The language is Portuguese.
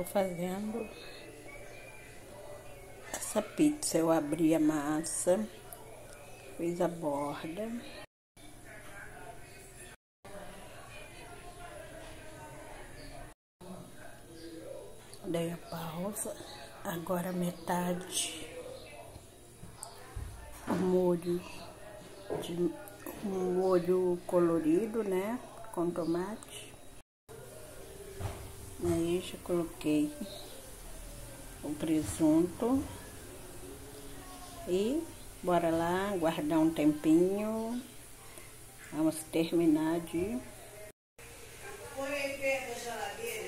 tô fazendo essa pizza. Eu abri a massa, fiz a borda. Dei a pausa. Agora metade o molho de um molho colorido, né? Com tomate. Aí já coloquei o presunto. E bora lá guardar um tempinho. Vamos terminar de. Põe aí perto já.